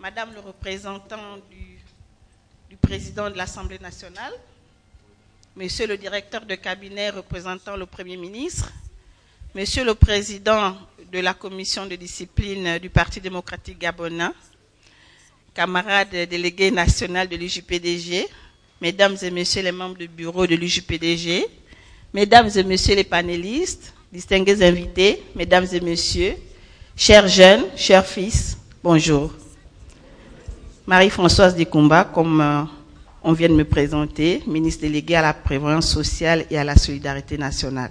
Madame le représentant du, président de l'Assemblée nationale, Monsieur le directeur de cabinet représentant le Premier ministre, Monsieur le président de la commission de discipline du Parti démocratique gabonais, camarades délégués nationaux de l'UJPDG, Mesdames et Messieurs les membres du bureau de l'UJPDG, Mesdames et Messieurs les panélistes, distingués invités, Mesdames et Messieurs, chers jeunes, chers fils, bonjour. Marie-Françoise Dicumba, comme euh, on vient de me présenter, ministre déléguée à la prévoyance sociale et à la solidarité nationale.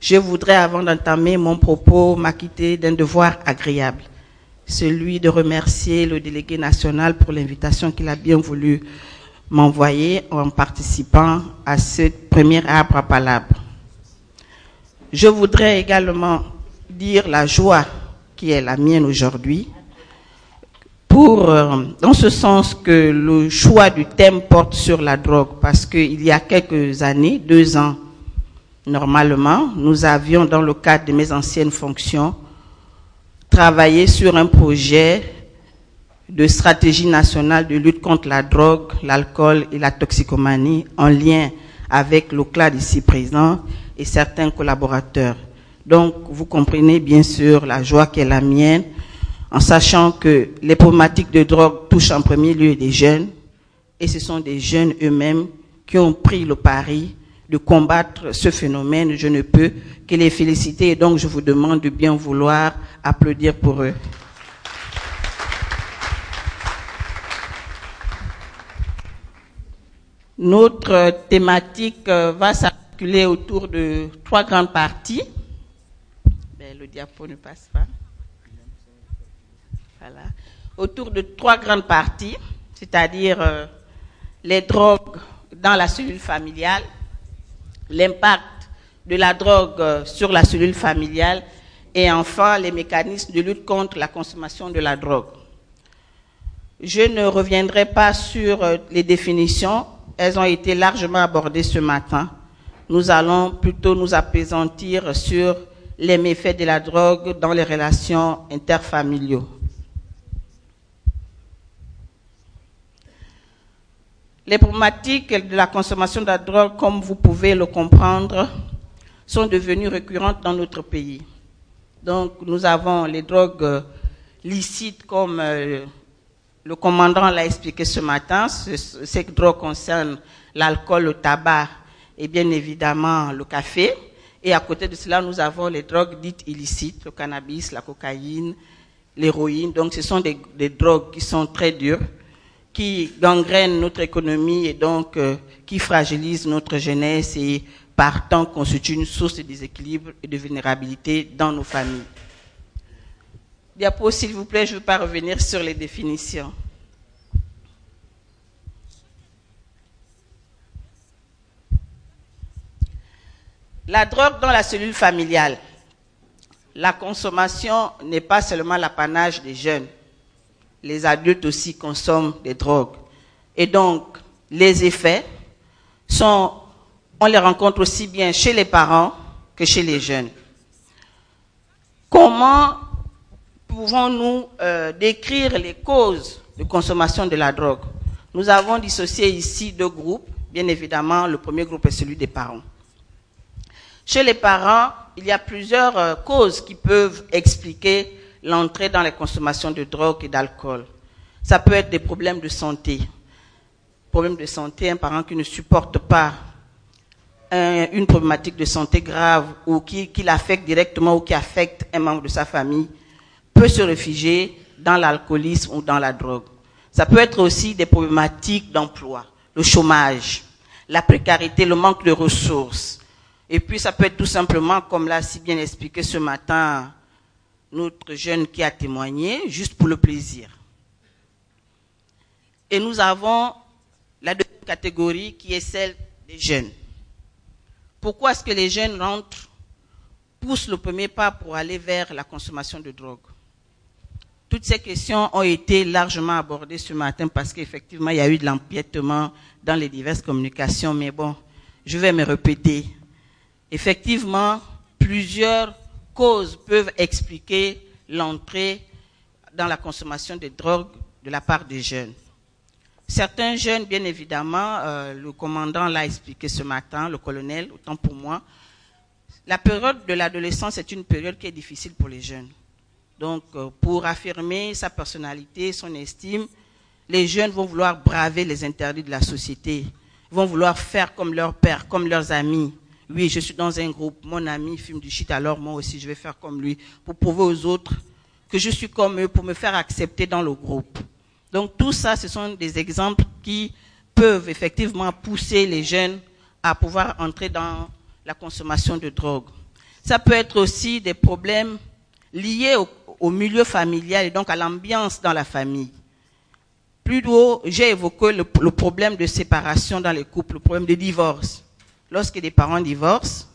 Je voudrais, avant d'entamer mon propos, m'acquitter d'un devoir agréable, celui de remercier le délégué national pour l'invitation qu'il a bien voulu m'envoyer en participant à cette première arbre à palabre. Je voudrais également dire la joie qui est la mienne aujourd'hui, pour, euh, dans ce sens que le choix du thème porte sur la drogue, parce qu'il y a quelques années, deux ans, normalement, nous avions, dans le cadre de mes anciennes fonctions, travaillé sur un projet de stratégie nationale de lutte contre la drogue, l'alcool et la toxicomanie en lien avec l'OCLAD ici présent et certains collaborateurs. Donc, vous comprenez bien sûr la joie qui est la mienne en sachant que les problématiques de drogue touchent en premier lieu des jeunes et ce sont des jeunes eux-mêmes qui ont pris le pari de combattre ce phénomène. Je ne peux que les féliciter et donc je vous demande de bien vouloir applaudir pour eux. Notre thématique euh, va s'articuler autour de trois grandes parties. Ben, le diapo ne passe pas. Autour de trois grandes parties, c'est-à-dire euh, les drogues dans la cellule familiale, l'impact de la drogue euh, sur la cellule familiale et enfin les mécanismes de lutte contre la consommation de la drogue. Je ne reviendrai pas sur euh, les définitions, elles ont été largement abordées ce matin. Nous allons plutôt nous apaisantir sur les méfaits de la drogue dans les relations interfamiliaux. Les problématiques de la consommation de la drogue, comme vous pouvez le comprendre, sont devenues récurrentes dans notre pays. Donc, nous avons les drogues euh, licites, comme euh, le commandant l'a expliqué ce matin. Ces drogues concernent l'alcool, le tabac et bien évidemment le café. Et à côté de cela, nous avons les drogues dites illicites, le cannabis, la cocaïne, l'héroïne. Donc, ce sont des, des drogues qui sont très dures qui gangrène notre économie et donc euh, qui fragilise notre jeunesse et partant constitue une source de déséquilibre et de vulnérabilité dans nos familles. Diapo, s'il vous plaît, je ne veux pas revenir sur les définitions. La drogue dans la cellule familiale. La consommation n'est pas seulement l'apanage des jeunes les adultes aussi consomment des drogues. Et donc, les effets sont, on les rencontre aussi bien chez les parents que chez les jeunes. Comment pouvons-nous euh, décrire les causes de consommation de la drogue? Nous avons dissocié ici deux groupes. Bien évidemment, le premier groupe est celui des parents. Chez les parents, il y a plusieurs euh, causes qui peuvent expliquer l'entrée dans les consommations de drogue et d'alcool. Ça peut être des problèmes de santé. Problèmes de santé, un parent qui ne supporte pas une problématique de santé grave ou qui, qui l'affecte directement ou qui affecte un membre de sa famille peut se réfugier dans l'alcoolisme ou dans la drogue. Ça peut être aussi des problématiques d'emploi, le chômage, la précarité, le manque de ressources. Et puis ça peut être tout simplement, comme l'a si bien expliqué ce matin notre jeune qui a témoigné, juste pour le plaisir. Et nous avons la deuxième catégorie qui est celle des jeunes. Pourquoi est-ce que les jeunes rentrent, poussent le premier pas pour aller vers la consommation de drogue? Toutes ces questions ont été largement abordées ce matin parce qu'effectivement, il y a eu de l'empiètement dans les diverses communications, mais bon, je vais me répéter. Effectivement, plusieurs causes peuvent expliquer l'entrée dans la consommation de drogue de la part des jeunes. Certains jeunes, bien évidemment, euh, le commandant l'a expliqué ce matin, le colonel, autant pour moi, la période de l'adolescence est une période qui est difficile pour les jeunes. Donc, euh, pour affirmer sa personnalité, son estime, les jeunes vont vouloir braver les interdits de la société, vont vouloir faire comme leur père, comme leurs amis. Oui, je suis dans un groupe, mon ami fume du shit, alors moi aussi je vais faire comme lui, pour prouver aux autres que je suis comme eux, pour me faire accepter dans le groupe. Donc tout ça, ce sont des exemples qui peuvent effectivement pousser les jeunes à pouvoir entrer dans la consommation de drogue. Ça peut être aussi des problèmes liés au, milieu familial et donc à l'ambiance dans la famille. Plus haut, j'ai évoqué le, problème de séparation dans les couples, le problème de divorce. Lorsque des parents divorcent,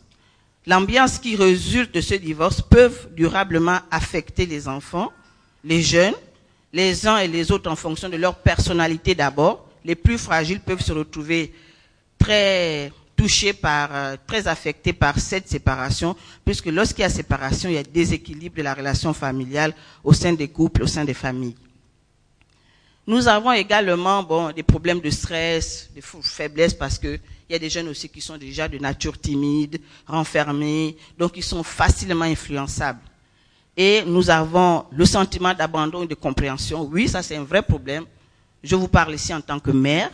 l'ambiance qui résulte de ce divorce peut durablement affecter les enfants, les jeunes, les uns et les autres en fonction de leur personnalité d'abord. Les plus fragiles peuvent se retrouver très touchés par, euh, très affectés par cette séparation, puisque lorsqu'il y a séparation, il y a déséquilibre de la relation familiale au sein des couples, au sein des familles. Nous avons également bon, des problèmes de stress, de faiblesse, parce que il y a des jeunes aussi qui sont déjà de nature timide, renfermés, donc ils sont facilement influençables. Et nous avons le sentiment d'abandon et de compréhension. Oui, ça c'est un vrai problème. Je vous parle ici en tant que mère.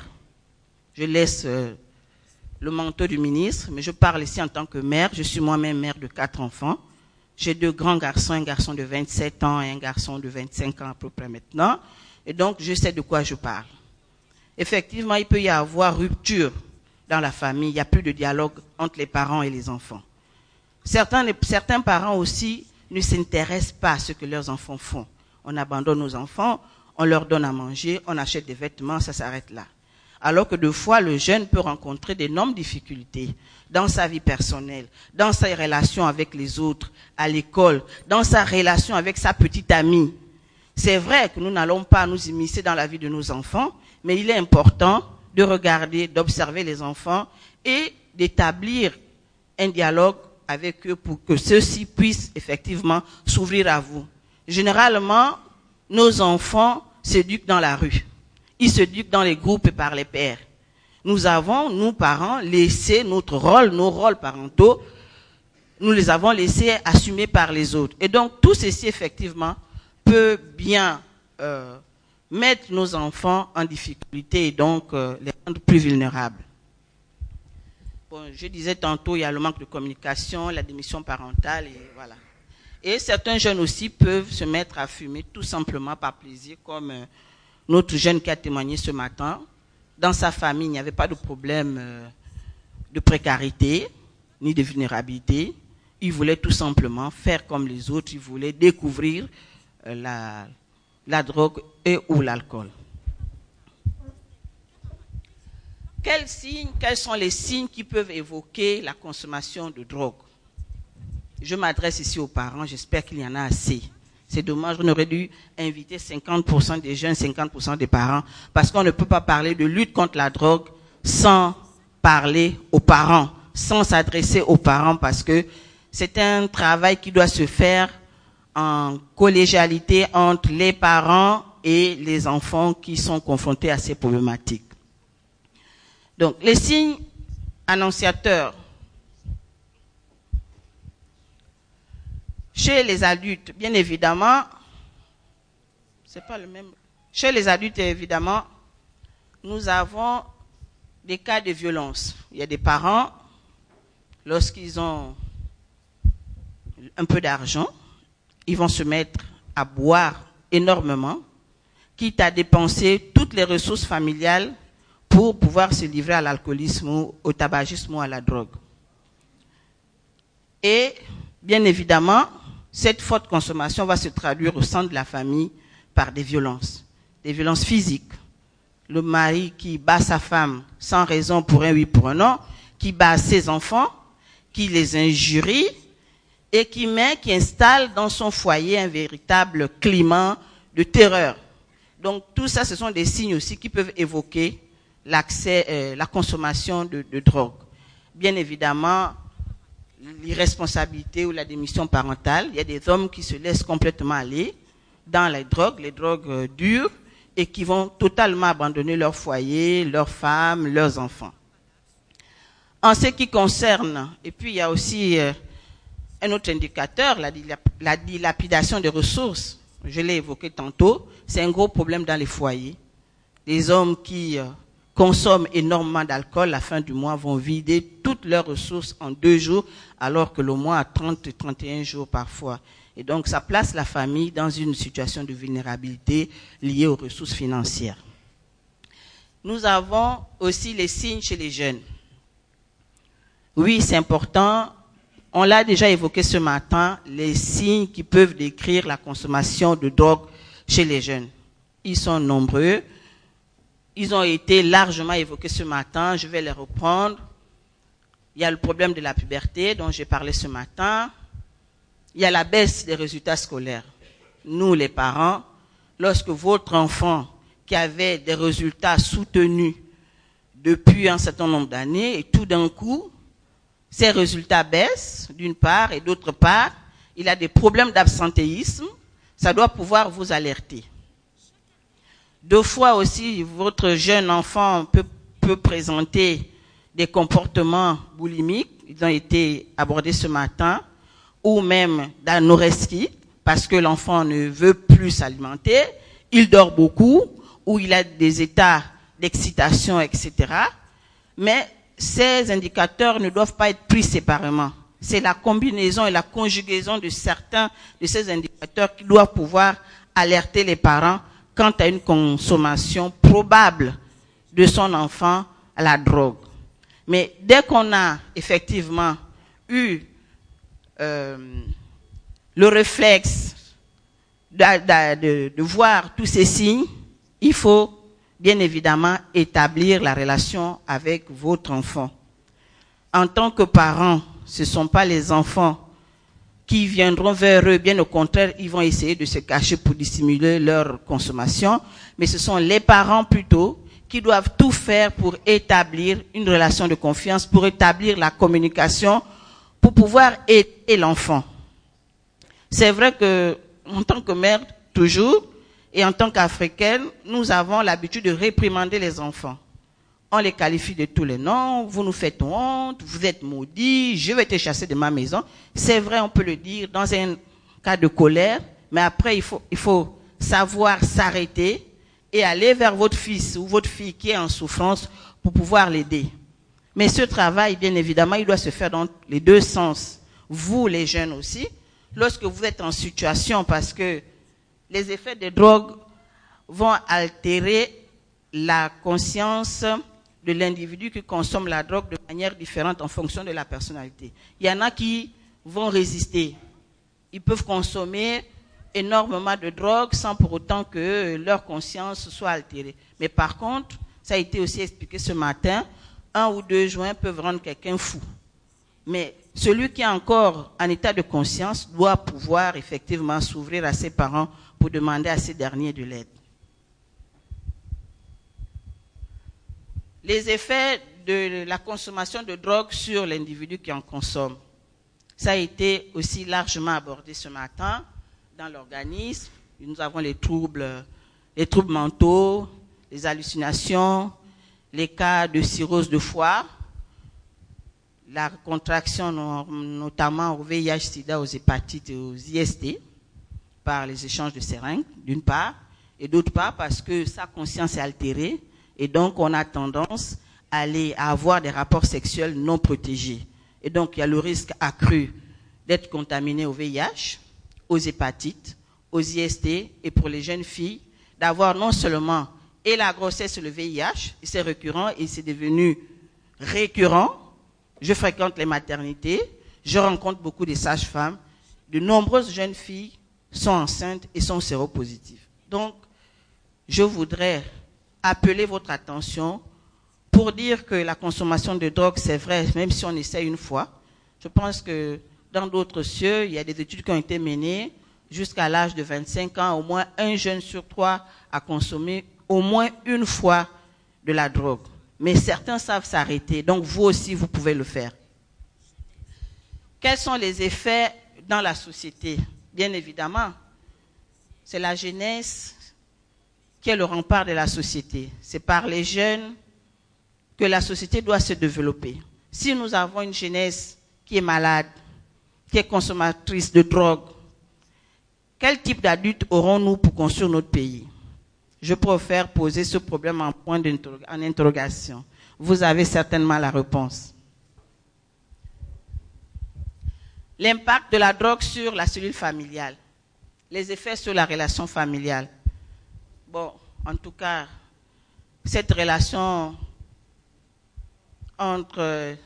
Je laisse euh, le manteau du ministre, mais je parle ici en tant que mère. Je suis moi-même mère de quatre enfants. J'ai deux grands garçons, un garçon de 27 ans et un garçon de 25 ans à peu près maintenant. Et donc, je sais de quoi je parle. Effectivement, il peut y avoir rupture dans la famille. Il n'y a plus de dialogue entre les parents et les enfants. Certains, parents aussi ne s'intéressent pas à ce que leurs enfants font. On abandonne nos enfants, on leur donne à manger, on achète des vêtements, ça s'arrête là alors que de fois le jeune peut rencontrer d'énormes difficultés dans sa vie personnelle, dans sa relation avec les autres, à l'école, dans sa relation avec sa petite amie. C'est vrai que nous n'allons pas nous immiscer dans la vie de nos enfants, mais il est important de regarder, d'observer les enfants et d'établir un dialogue avec eux pour que ceux-ci puissent effectivement s'ouvrir à vous. Généralement, nos enfants s'éduquent dans la rue. Ils s'éduquent dans les groupes et par les pères. Nous avons, nous parents, laissé notre rôle, nos rôles parentaux, nous les avons laissés assumer par les autres. Et donc tout ceci, effectivement, peut bien euh, mettre nos enfants en difficulté et donc euh, les rendre plus vulnérables. Bon, je disais tantôt, il y a le manque de communication, la démission parentale, et voilà. Et certains jeunes aussi peuvent se mettre à fumer tout simplement par plaisir, comme euh, notre jeune qui a témoigné ce matin, dans sa famille, il n'y avait pas de problème de précarité ni de vulnérabilité. Il voulait tout simplement faire comme les autres. Il voulait découvrir la, drogue et ou l'alcool. Quels signes, quels sont les signes qui peuvent évoquer la consommation de drogue? Je m'adresse ici aux parents, j'espère qu'il y en a assez. C'est dommage, on aurait dû inviter 50% des jeunes, 50% des parents, parce qu'on ne peut pas parler de lutte contre la drogue sans parler aux parents, sans s'adresser aux parents, parce que c'est un travail qui doit se faire en collégialité entre les parents et les enfants qui sont confrontés à ces problématiques. Donc, les signes annonciateurs Chez les adultes, bien évidemment, c'est pas le même. Chez les adultes, évidemment, nous avons des cas de violence. Il y a des parents, lorsqu'ils ont un peu d'argent, ils vont se mettre à boire énormément, quitte à dépenser toutes les ressources familiales pour pouvoir se livrer à l'alcoolisme, au tabagisme ou à la drogue. Et, bien évidemment, cette forte consommation va se traduire au sein de la famille par des violences, des violences physiques. Le mari qui bat sa femme sans raison pour un oui, pour un non, qui bat ses enfants, qui les injurie et qui met, qui installe dans son foyer un véritable climat de terreur. Donc tout ça, ce sont des signes aussi qui peuvent évoquer l'accès, euh, la consommation de, de drogue. Bien évidemment, l'irresponsabilité ou la démission parentale. Il y a des hommes qui se laissent complètement aller, dans les drogues, les drogues euh, dures, et qui vont totalement abandonner leur foyer, leurs femmes, leurs enfants. En ce qui concerne, et puis il y a aussi euh, un autre indicateur, la, la dilapidation des ressources. Je l'ai évoqué tantôt, c'est un gros problème dans les foyers. Les hommes qui euh, consomment énormément d'alcool, la fin du mois, vont vider toutes leurs ressources en deux jours, alors que le mois a 30 et 31 jours parfois. Et donc, ça place la famille dans une situation de vulnérabilité liée aux ressources financières. Nous avons aussi les signes chez les jeunes. Oui, c'est important. On l'a déjà évoqué ce matin, les signes qui peuvent décrire la consommation de drogue chez les jeunes. Ils sont nombreux. Ils ont été largement évoqués ce matin. Je vais les reprendre. Il y a le problème de la puberté dont j'ai parlé ce matin il y a la baisse des résultats scolaires. Nous, les parents, lorsque votre enfant qui avait des résultats soutenus depuis un certain nombre d'années, et tout d'un coup, ses résultats baissent, d'une part, et d'autre part, il a des problèmes d'absentéisme, ça doit pouvoir vous alerter. Deux fois aussi, votre jeune enfant peut, présenter des comportements boulimiques, ils ont été abordés ce matin, ou même d'anorexie, parce que l'enfant ne veut plus s'alimenter, il dort beaucoup, ou il a des états d'excitation, etc. Mais ces indicateurs ne doivent pas être pris séparément. C'est la combinaison et la conjugaison de certains de ces indicateurs qui doivent pouvoir alerter les parents quant à une consommation probable de son enfant à la drogue. Mais dès qu'on a effectivement eu euh, le réflexe de, de, voir tous ces signes, il faut bien évidemment établir la relation avec votre enfant. En tant que parents, ce ne sont pas les enfants qui viendront vers eux, bien au contraire, ils vont essayer de se cacher pour dissimuler leur consommation, mais ce sont les parents plutôt qui doivent tout faire pour établir une relation de confiance, pour établir la communication pour pouvoir aider l'enfant. C'est vrai que, en tant que mère, toujours, et en tant qu'Africaine, nous avons l'habitude de réprimander les enfants. On les qualifie de tous les noms, vous nous faites honte, vous êtes maudits, je vais te chasser de ma maison. C'est vrai, on peut le dire dans un cas de colère, mais après, il faut, il faut savoir s'arrêter et aller vers votre fils ou votre fille qui est en souffrance pour pouvoir l'aider. Mais ce travail, bien évidemment, il doit se faire dans les deux sens. Vous, les jeunes aussi, lorsque vous êtes en situation, parce que les effets des drogues vont altérer la conscience de l'individu qui consomme la drogue de manière différente en fonction de la personnalité. Il y en a qui vont résister. Ils peuvent consommer énormément de drogue sans pour autant que leur conscience soit altérée. Mais par contre, ça a été aussi expliqué ce matin, un ou deux joints peuvent rendre quelqu'un fou. Mais celui qui est encore en état de conscience doit pouvoir effectivement s'ouvrir à ses parents pour demander à ces derniers de l'aide. Les effets de la consommation de drogue sur l'individu qui en consomme. Ça a été aussi largement abordé ce matin dans l'organisme. Nous avons les troubles, les troubles mentaux, les hallucinations, les cas de cirrhose de foie, la contraction notamment au VIH-Sida, aux hépatites et aux IST par les échanges de seringues, d'une part, et d'autre part parce que sa conscience est altérée et donc on a tendance à avoir des rapports sexuels non protégés. Et donc il y a le risque accru d'être contaminé au VIH, aux hépatites, aux IST et pour les jeunes filles d'avoir non seulement et la grossesse, le VIH, c'est récurrent et c'est devenu récurrent. Je fréquente les maternités, je rencontre beaucoup de sages-femmes. De nombreuses jeunes filles sont enceintes et sont séropositives. Donc, je voudrais appeler votre attention pour dire que la consommation de drogue, c'est vrai, même si on essaie une fois. Je pense que dans d'autres cieux, il y a des études qui ont été menées jusqu'à l'âge de 25 ans, au moins un jeune sur trois a consommé au moins une fois de la drogue. Mais certains savent s'arrêter, donc vous aussi, vous pouvez le faire. Quels sont les effets dans la société? Bien évidemment, c'est la jeunesse qui est le rempart de la société. C'est par les jeunes que la société doit se développer. Si nous avons une jeunesse qui est malade, qui est consommatrice de drogue, quel type d'adultes aurons-nous pour construire notre pays? Je préfère poser ce problème en point d'interrogation. Vous avez certainement la réponse. L'impact de la drogue sur la cellule familiale, les effets sur la relation familiale. Bon, en tout cas, cette relation entre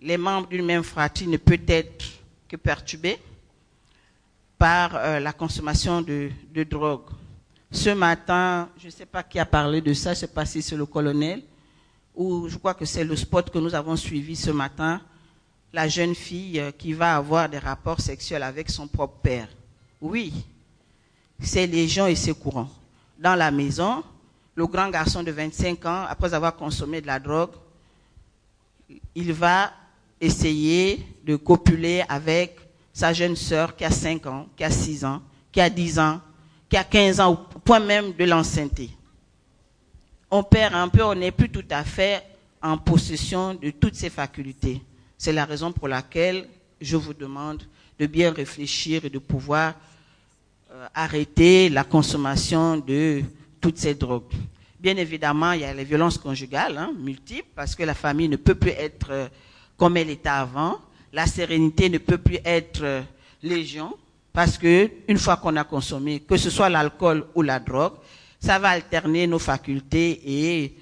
les membres d'une même fratrie ne peut être que perturbée par euh, la consommation de, drogue. Ce matin, je ne sais pas qui a parlé de ça, je ne sais le colonel, ou je crois que c'est le spot que nous avons suivi ce matin, la jeune fille euh, qui va avoir des rapports sexuels avec son propre père. Oui, c'est gens et c'est courant. Dans la maison, le grand garçon de 25 ans, après avoir consommé de la drogue, il va essayer de copuler avec sa jeune sœur qui a 5 ans, qui a 6 ans, qui a 10 ans, qui a 15 ans, au point même de l'enceinte. On perd un peu, on n'est plus tout à fait en possession de toutes ses facultés. C'est la raison pour laquelle je vous demande de bien réfléchir et de pouvoir euh, arrêter la consommation de toutes ces drogues. Bien évidemment, il y a les violences conjugales, hein, multiples, parce que la famille ne peut plus être euh, comme elle était avant. La sérénité ne peut plus être euh, légion, parce que une fois qu'on a consommé, que ce soit l'alcool ou la drogue, ça va alterner nos facultés et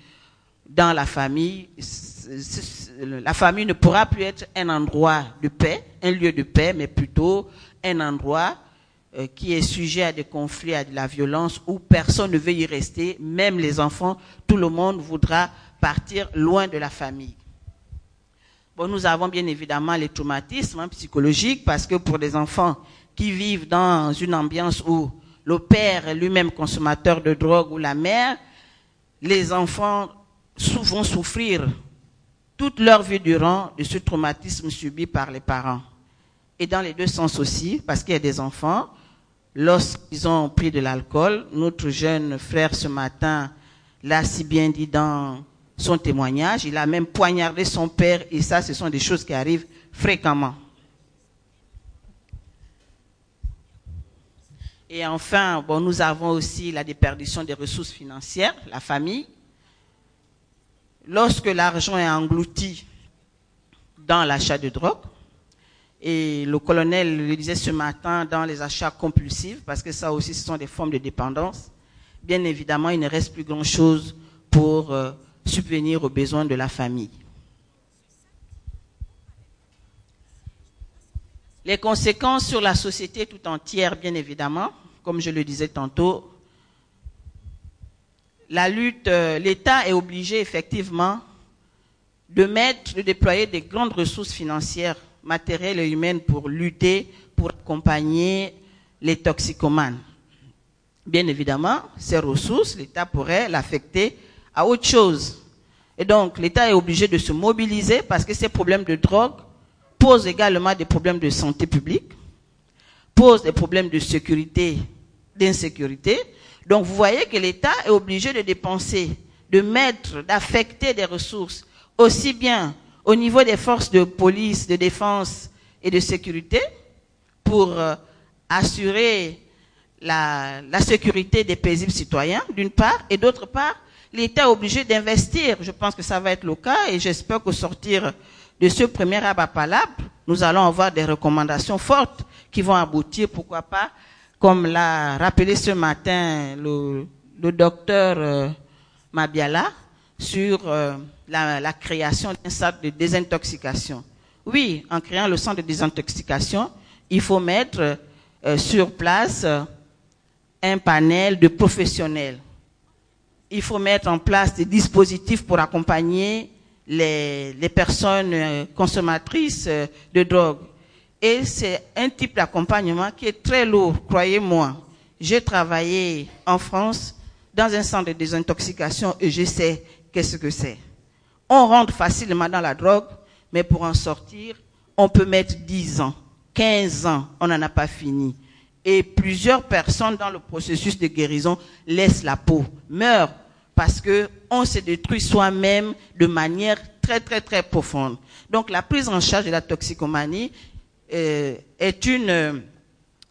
dans la famille, la famille ne pourra plus être un endroit de paix, un lieu de paix, mais plutôt un endroit euh, qui est sujet à des conflits, à de la violence, où personne ne veut y rester, même les enfants, tout le monde voudra partir loin de la famille. Bon, nous avons bien évidemment les traumatismes hein, psychologiques, parce que pour des enfants qui vivent dans une ambiance où le père est lui-même consommateur de drogue ou la mère, les enfants vont souffrir toute leur vie durant de ce traumatisme subi par les parents. Et dans les deux sens aussi, parce qu'il y a des enfants lorsqu'ils ont pris de l'alcool. Notre jeune frère ce matin l'a si bien dit dans son témoignage. Il a même poignardé son père et ça, ce sont des choses qui arrivent fréquemment. Et enfin, bon, nous avons aussi la déperdition des ressources financières, la famille. Lorsque l'argent est englouti dans l'achat de drogue, et le colonel le disait ce matin dans les achats compulsifs, parce que ça aussi, ce sont des formes de dépendance. Bien évidemment, il ne reste plus grand-chose pour euh, subvenir aux besoins de la famille. Les conséquences sur la société tout entière, bien évidemment, comme je le disais tantôt, la lutte, euh, l'État est obligé effectivement de mettre, de déployer des grandes ressources financières matérielles et humaines pour lutter, pour accompagner les toxicomanes. Bien évidemment, ces ressources, l'État pourrait l'affecter à autre chose. Et donc, l'État est obligé de se mobiliser parce que ces problèmes de drogue posent également des problèmes de santé publique, posent des problèmes de sécurité, d'insécurité. Donc, vous voyez que l'État est obligé de dépenser, de mettre, d'affecter des ressources aussi bien au niveau des forces de police, de défense et de sécurité pour euh, assurer la, sécurité des paisibles citoyens, d'une part, et d'autre part, l'État est obligé d'investir. Je pense que ça va être le cas et j'espère qu'au sortir de ce premier abat nous allons avoir des recommandations fortes qui vont aboutir, pourquoi pas, comme l'a rappelé ce matin le, docteur euh, Mabiala, sur euh, la, création d'un centre de désintoxication. Oui, en créant le centre de désintoxication, il faut mettre euh, sur place un panel de professionnels. Il faut mettre en place des dispositifs pour accompagner les, les personnes consommatrices de drogue. Et c'est un type d'accompagnement qui est très lourd, croyez-moi. J'ai travaillé en France dans un centre de désintoxication et je sais qu'est-ce que c'est. On rentre facilement dans la drogue, mais pour en sortir, on peut mettre 10 ans, 15 ans, on n'en a pas fini. Et plusieurs personnes dans le processus de guérison laissent la peau, meurent parce que on se détruit soi-même de manière très très très profonde. Donc la prise en charge de la toxicomanie est une euh,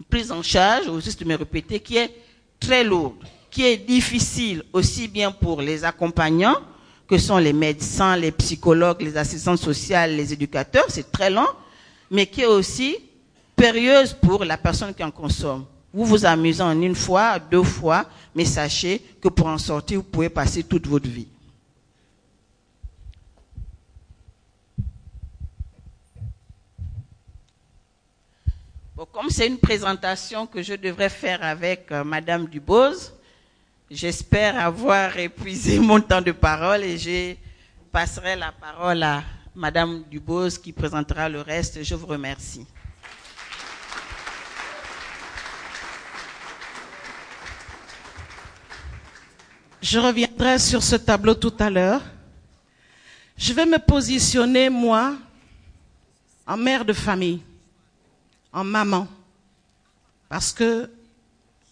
prise en charge, au juste me répéter, qui est très lourde, qui est difficile aussi bien pour les accompagnants que sont les médecins, les psychologues, les assistants sociaux, les éducateurs, c'est très long, mais qui est aussi périlleuse pour la personne qui en consomme. Vous vous amusez en une fois, deux fois, mais sachez que pour en sortir, vous pouvez passer toute votre vie. Comme c'est une présentation que je devrais faire avec euh, Madame Dubose, j'espère avoir épuisé mon temps de parole et je passerai la parole à Madame Dubose qui présentera le reste. Je vous remercie. Je reviendrai sur ce tableau tout à l'heure. Je vais me positionner, moi, en mère de famille en maman. Parce que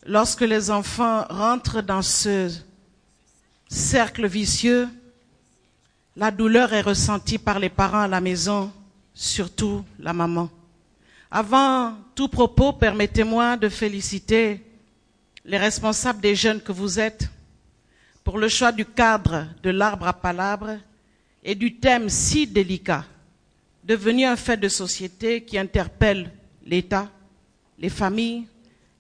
lorsque les enfants rentrent dans ce cercle vicieux, la douleur est ressentie par les parents à la maison, surtout la maman. Avant tout propos, permettez-moi de féliciter les responsables des jeunes que vous êtes pour le choix du cadre de l'arbre à palabres et du thème si délicat, devenu un fait de société qui interpelle l'État, les familles,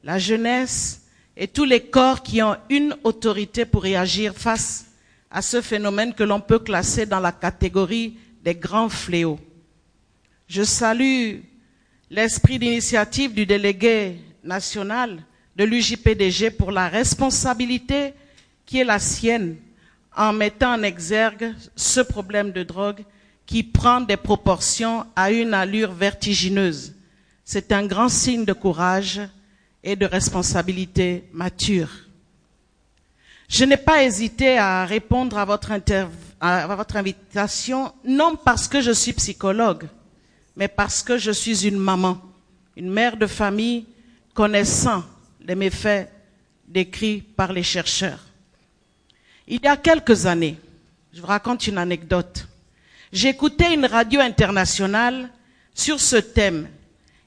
la jeunesse et tous les corps qui ont une autorité pour réagir face à ce phénomène que l'on peut classer dans la catégorie des grands fléaux. Je salue l'esprit d'initiative du délégué national de l'UJPDG pour la responsabilité qui est la sienne en mettant en exergue ce problème de drogue qui prend des proportions à une allure vertigineuse. C'est un grand signe de courage et de responsabilité mature. Je n'ai pas hésité à répondre à votre, invitation, non parce que je suis psychologue, mais parce que je suis une maman, une mère de famille connaissant les méfaits décrits par les chercheurs. Il y a quelques années, je vous raconte une anecdote, j'écoutais une radio internationale sur ce thème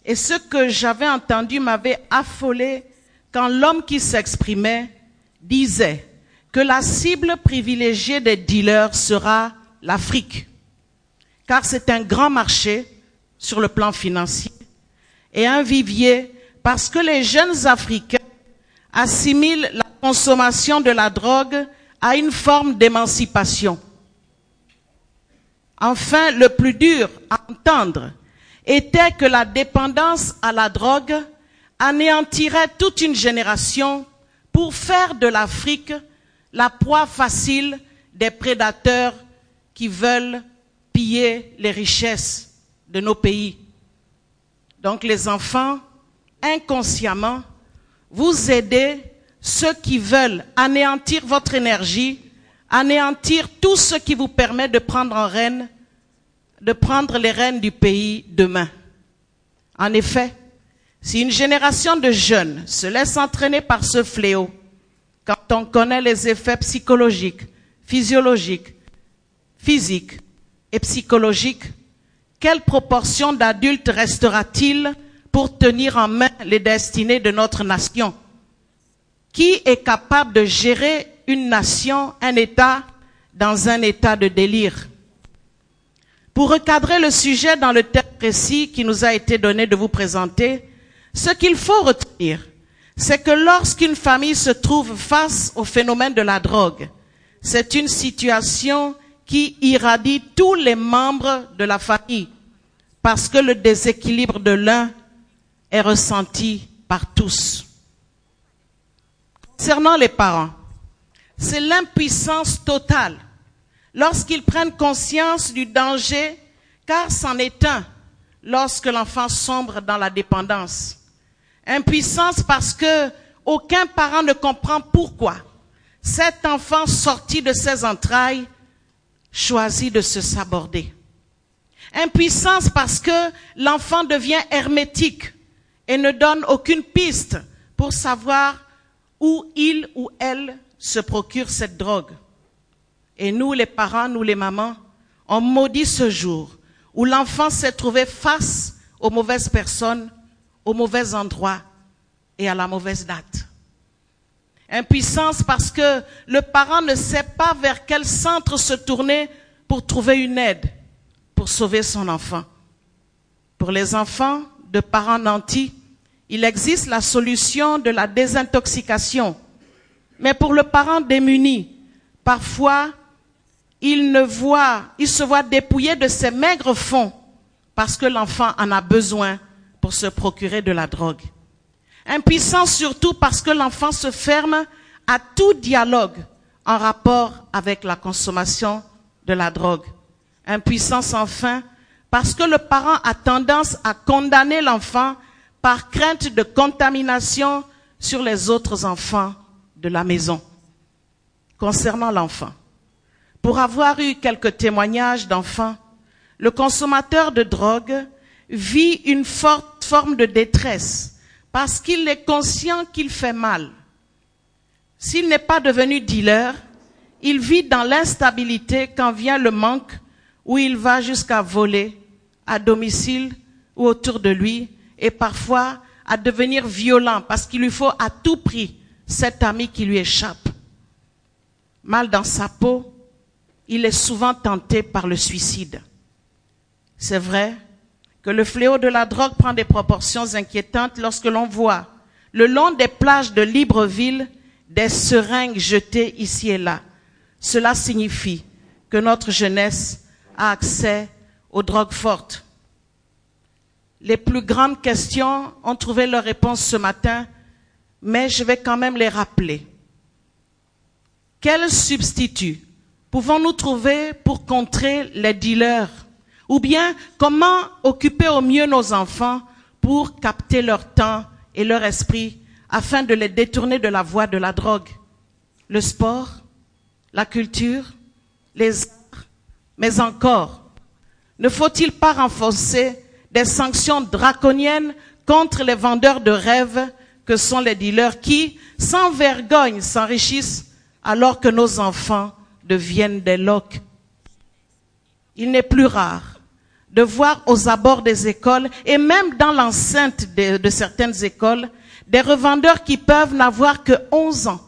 et ce que j'avais entendu m'avait affolé quand l'homme qui s'exprimait disait que la cible privilégiée des dealers sera l'Afrique, car c'est un grand marché sur le plan financier et un vivier parce que les jeunes Africains assimilent la consommation de la drogue à une forme d'émancipation. Enfin, le plus dur à entendre était que la dépendance à la drogue anéantirait toute une génération pour faire de l'Afrique la proie facile des prédateurs qui veulent piller les richesses de nos pays. Donc les enfants, inconsciemment, vous aidez ceux qui veulent anéantir votre énergie, anéantir tout ce qui vous permet de prendre en règne de prendre les rênes du pays demain. En effet, si une génération de jeunes se laisse entraîner par ce fléau, quand on connaît les effets psychologiques, physiologiques, physiques et psychologiques, quelle proportion d'adultes restera-t-il pour tenir en main les destinées de notre nation? Qui est capable de gérer une nation, un État, dans un état de délire? Pour recadrer le sujet dans le thème précis qui nous a été donné de vous présenter, ce qu'il faut retenir, c'est que lorsqu'une famille se trouve face au phénomène de la drogue, c'est une situation qui irradie tous les membres de la famille, parce que le déséquilibre de l'un est ressenti par tous. Concernant les parents, c'est l'impuissance totale lorsqu'ils prennent conscience du danger, car c'en est un lorsque l'enfant sombre dans la dépendance. Impuissance parce que aucun parent ne comprend pourquoi cet enfant sorti de ses entrailles choisit de se saborder. Impuissance parce que l'enfant devient hermétique et ne donne aucune piste pour savoir où il ou elle se procure cette drogue. Et nous, les parents, nous les mamans, on maudit ce jour où l'enfant s'est trouvé face aux mauvaises personnes, au mauvais endroit et à la mauvaise date. Impuissance parce que le parent ne sait pas vers quel centre se tourner pour trouver une aide, pour sauver son enfant. Pour les enfants de parents nantis, il existe la solution de la désintoxication. Mais pour le parent démuni, parfois, il se voit dépouillé de ses maigres fonds parce que l'enfant en a besoin pour se procurer de la drogue. Impuissant surtout parce que l'enfant se ferme à tout dialogue en rapport avec la consommation de la drogue. Impuissance enfin parce que le parent a tendance à condamner l'enfant par crainte de contamination sur les autres enfants de la maison. Concernant l'enfant, pour avoir eu quelques témoignages d'enfants, le consommateur de drogue vit une forte forme de détresse parce qu'il est conscient qu'il fait mal. S'il n'est pas devenu dealer, il vit dans l'instabilité quand vient le manque où il va jusqu'à voler à domicile ou autour de lui et parfois à devenir violent parce qu'il lui faut à tout prix cet ami qui lui échappe. Mal dans sa peau, il est souvent tenté par le suicide. C'est vrai que le fléau de la drogue prend des proportions inquiétantes lorsque l'on voit le long des plages de Libreville des seringues jetées ici et là. Cela signifie que notre jeunesse a accès aux drogues fortes. Les plus grandes questions ont trouvé leur réponse ce matin, mais je vais quand même les rappeler. Quel substitut pouvons-nous trouver pour contrer les dealers? Ou bien comment occuper au mieux nos enfants pour capter leur temps et leur esprit afin de les détourner de la voie de la drogue? Le sport, la culture, les arts, mais encore ne faut-il pas renforcer des sanctions draconiennes contre les vendeurs de rêves que sont les dealers qui, sans vergogne, s'enrichissent alors que nos enfants deviennent des loques Il n'est plus rare de voir aux abords des écoles et même dans l'enceinte de, de, certaines écoles des revendeurs qui peuvent n'avoir que 11 ans.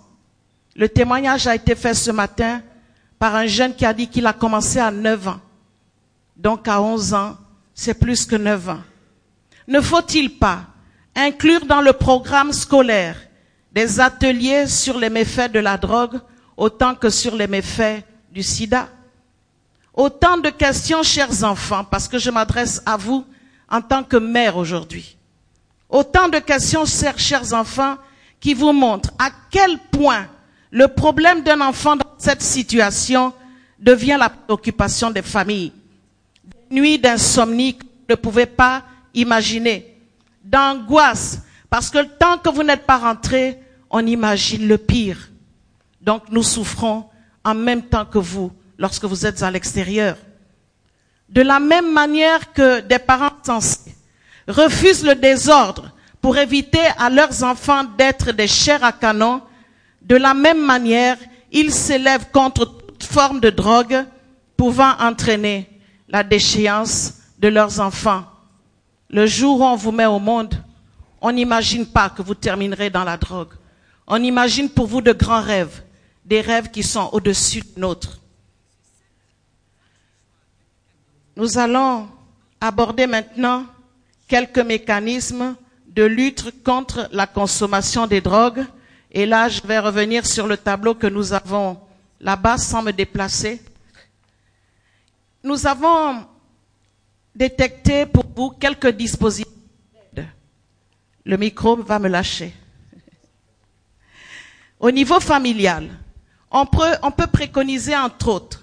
Le témoignage a été fait ce matin par un jeune qui a dit qu'il a commencé à 9 ans. Donc à 11 ans, c'est plus que 9 ans. Ne faut-il pas inclure dans le programme scolaire des ateliers sur les méfaits de la drogue autant que sur les méfaits du sida Autant de questions, chers enfants, parce que je m'adresse à vous en tant que mère aujourd'hui. Autant de questions, chers enfants, qui vous montrent à quel point le problème d'un enfant dans cette situation devient la préoccupation des familles nuits d'insomnie que vous ne pouvez pas imaginer, d'angoisse, parce que tant que vous n'êtes pas rentré, on imagine le pire. Donc nous souffrons en même temps que vous lorsque vous êtes à l'extérieur. De la même manière que des parents refusent le désordre pour éviter à leurs enfants d'être des chairs à canon, de la même manière, ils s'élèvent contre toute forme de drogue pouvant entraîner la déchéance de leurs enfants. Le jour où on vous met au monde, on n'imagine pas que vous terminerez dans la drogue. On imagine pour vous de grands rêves, des rêves qui sont au-dessus de nôtres. Nous allons aborder maintenant quelques mécanismes de lutte contre la consommation des drogues. Et là, je vais revenir sur le tableau que nous avons là-bas sans me déplacer nous avons détecté pour vous quelques dispositifs. Le micro va me lâcher. Au niveau familial, on peut, on peut préconiser entre autres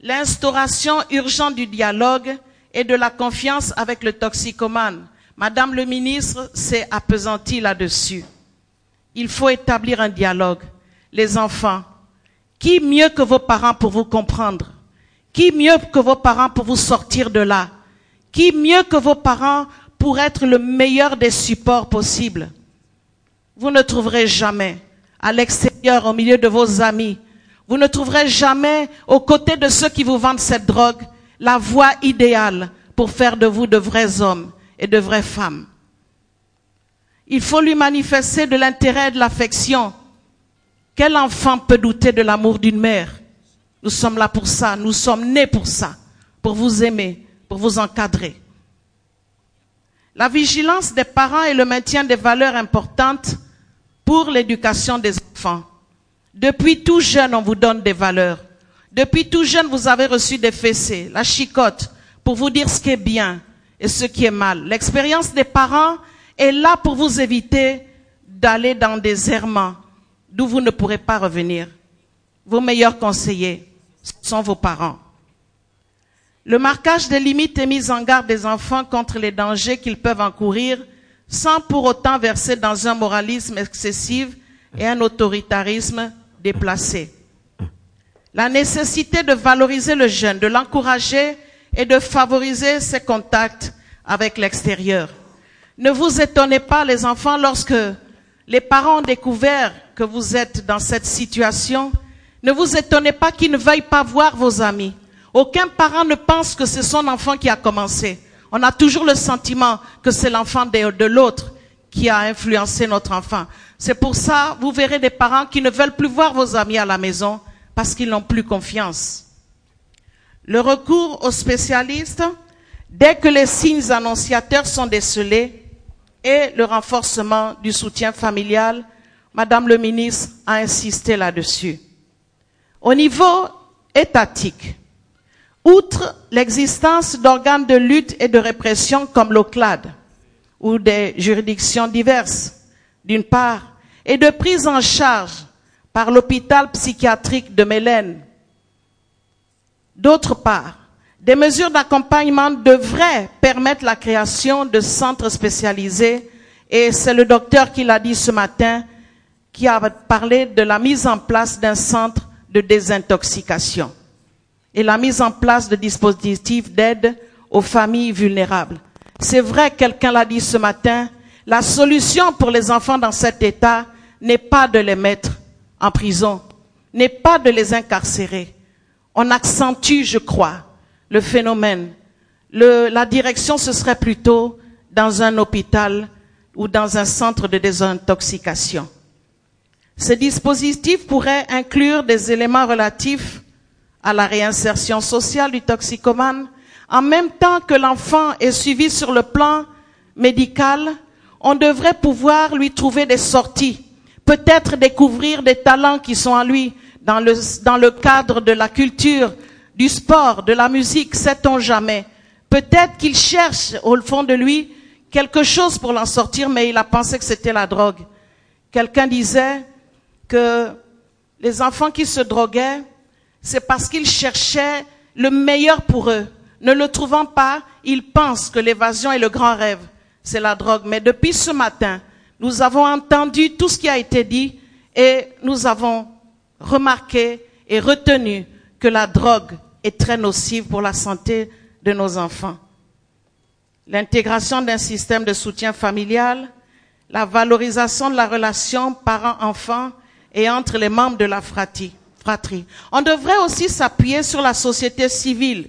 l'instauration urgente du dialogue et de la confiance avec le toxicomane. Madame le ministre s'est appesantie là-dessus. Il faut établir un dialogue. Les enfants, qui mieux que vos parents pour vous comprendre? Qui mieux que vos parents pour vous sortir de là? Qui mieux que vos parents pour être le meilleur des supports possibles? Vous ne trouverez jamais à l'extérieur, au milieu de vos amis, vous ne trouverez jamais aux côtés de ceux qui vous vendent cette drogue la voie idéale pour faire de vous de vrais hommes et de vraies femmes. Il faut lui manifester de l'intérêt et de l'affection. Quel enfant peut douter de l'amour d'une mère? Nous sommes là pour ça, nous sommes nés pour ça, pour vous aimer, pour vous encadrer. La vigilance des parents et le maintien des valeurs importantes pour l'éducation des enfants. Depuis tout jeune, on vous donne des valeurs. Depuis tout jeune, vous avez reçu des fessées, la chicotte, pour vous dire ce qui est bien et ce qui est mal. L'expérience des parents est là pour vous éviter d'aller dans des errements d'où vous ne pourrez pas revenir. Vos meilleurs conseillers sont vos parents. Le marquage des limites et mise en garde des enfants contre les dangers qu'ils peuvent encourir sans pour autant verser dans un moralisme excessif et un autoritarisme déplacé. La nécessité de valoriser le jeune, de l'encourager et de favoriser ses contacts avec l'extérieur. Ne vous étonnez pas, les enfants, lorsque les parents ont découvert que vous êtes dans cette situation. Ne vous étonnez pas qu'ils ne veuillent pas voir vos amis. Aucun parent ne pense que c'est son enfant qui a commencé. On a toujours le sentiment que c'est l'enfant de, de l'autre qui a influencé notre enfant. C'est pour ça, vous verrez des parents qui ne veulent plus voir vos amis à la maison parce qu'ils n'ont plus confiance. Le recours aux spécialistes, dès que les signes annonciateurs sont décelés, et le renforcement du soutien familial, Madame le ministre a insisté là-dessus. Au niveau étatique, outre l'existence d'organes de lutte et de répression comme l'OCLAD ou des juridictions diverses, d'une part, et de prise en charge par l'hôpital psychiatrique de Mélène, d'autre part, des mesures d'accompagnement devraient permettre la création de centres spécialisés et c'est le docteur qui l'a dit ce matin qui a parlé de la mise en place d'un centre de désintoxication et la mise en place de dispositifs d'aide aux familles vulnérables. C'est vrai, quelqu'un l'a dit ce matin, la solution pour les enfants dans cet état n'est pas de les mettre en prison, n'est pas de les incarcérer. On accentue, je crois, le phénomène. La direction, ce serait plutôt dans un hôpital ou dans un centre de désintoxication. Ce dispositif pourrait inclure des éléments relatifs à la réinsertion sociale du toxicomane, en même temps que l'enfant est suivi sur le plan médical, on devrait pouvoir lui trouver des sorties, peut-être découvrir des talents qui sont en lui dans le, dans le cadre de la culture, du sport, de la musique, sait-on jamais. Peut-être qu'il cherche au fond de lui quelque chose pour l'en sortir, mais il a pensé que c'était la drogue. Quelqu'un disait que les enfants qui se droguaient, c'est parce qu'ils cherchaient le meilleur pour eux. Ne le trouvant pas, ils pensent que l'évasion est le grand rêve. C'est la drogue. Mais depuis ce matin, nous avons entendu tout ce qui a été dit et nous avons remarqué et retenu que la drogue est très nocive pour la santé de nos enfants. L'intégration d'un système de soutien familial, la valorisation de la relation parent-enfant et entre les membres de la fratrie. On devrait aussi s'appuyer sur la société civile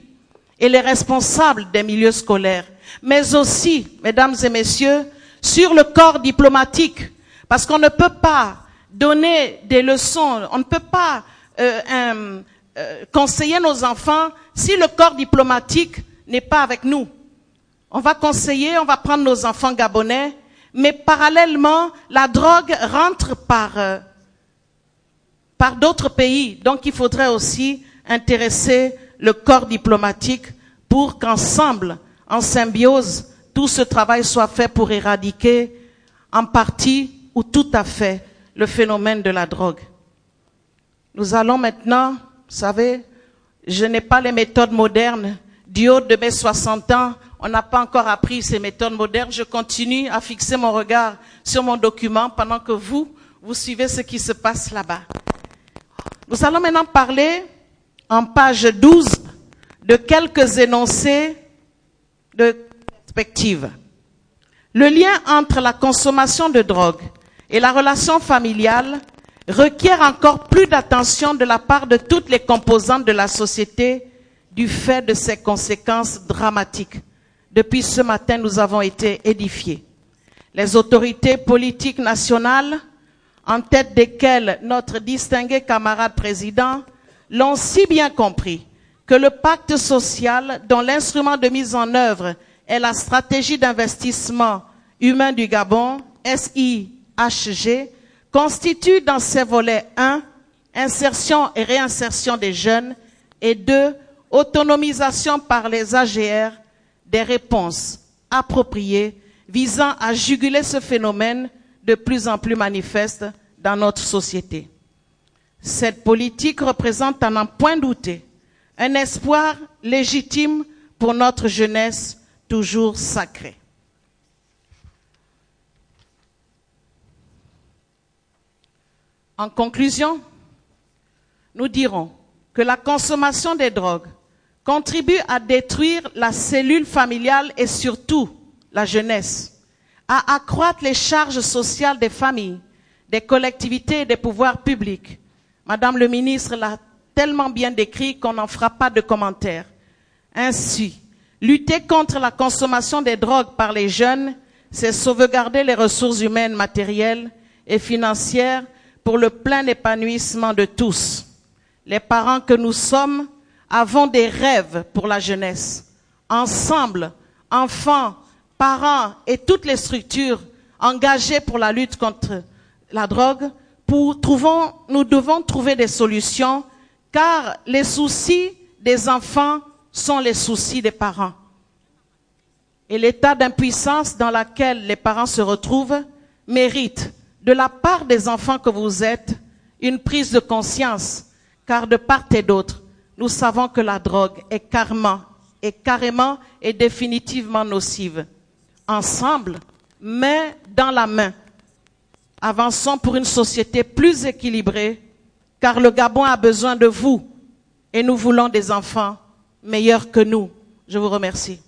et les responsables des milieux scolaires, mais aussi, mesdames et messieurs, sur le corps diplomatique, parce qu'on ne peut pas donner des leçons, on ne peut pas euh, euh, conseiller nos enfants si le corps diplomatique n'est pas avec nous. On va conseiller, on va prendre nos enfants gabonais, mais parallèlement, la drogue rentre par, euh, par d'autres pays. Donc il faudrait aussi intéresser le corps diplomatique pour qu'ensemble, en symbiose, tout ce travail soit fait pour éradiquer en partie ou tout à fait le phénomène de la drogue. Nous allons maintenant vous savez, je n'ai pas les méthodes modernes. Du haut de mes 60 ans, on n'a pas encore appris ces méthodes modernes. Je continue à fixer mon regard sur mon document pendant que vous, vous suivez ce qui se passe là-bas. Nous allons maintenant parler en page 12 de quelques énoncés de Le lien entre la consommation de drogue et la relation familiale requiert encore plus d'attention de la part de toutes les composantes de la société du fait de ses conséquences dramatiques. Depuis ce matin, nous avons été édifiés. Les autorités politiques nationales, en tête desquelles notre distingué camarade président, l'ont si bien compris que le pacte social, dont l'instrument de mise en œuvre est la stratégie d'investissement humain du Gabon, SIHG, constitue dans ses volets 1, insertion et réinsertion des jeunes, et 2, autonomisation par les AGR des réponses appropriées visant à juguler ce phénomène de plus en plus manifeste dans notre société. Cette politique représente à n'en point douter un espoir légitime pour notre jeunesse toujours sacrée. En conclusion, nous dirons que la consommation des drogues contribue à détruire la cellule familiale et surtout la jeunesse, à accroître les charges sociales des familles, des collectivités et des pouvoirs publics. Madame le ministre l'a tellement bien décrit qu'on n'en fera pas de commentaires. Ainsi, lutter contre la consommation des drogues par les jeunes, c'est sauvegarder les ressources humaines, matérielles et financières pour le plein épanouissement de tous. Les parents que nous sommes avons des rêves pour la jeunesse. Ensemble, enfants, parents et toutes les structures engagées pour la lutte contre la drogue, nous devons trouver des solutions car les soucis des enfants sont les soucis des parents. Et l'état d'impuissance dans lequel les parents se retrouvent mérite, de la part des enfants que vous êtes, une prise de conscience, car de part et d'autre, nous savons que la drogue est carrément, carrément et définitivement nocive. Ensemble, main dans la main, avançons pour une société plus équilibrée, car le Gabon a besoin de vous et nous voulons des enfants meilleurs que nous. Je vous remercie.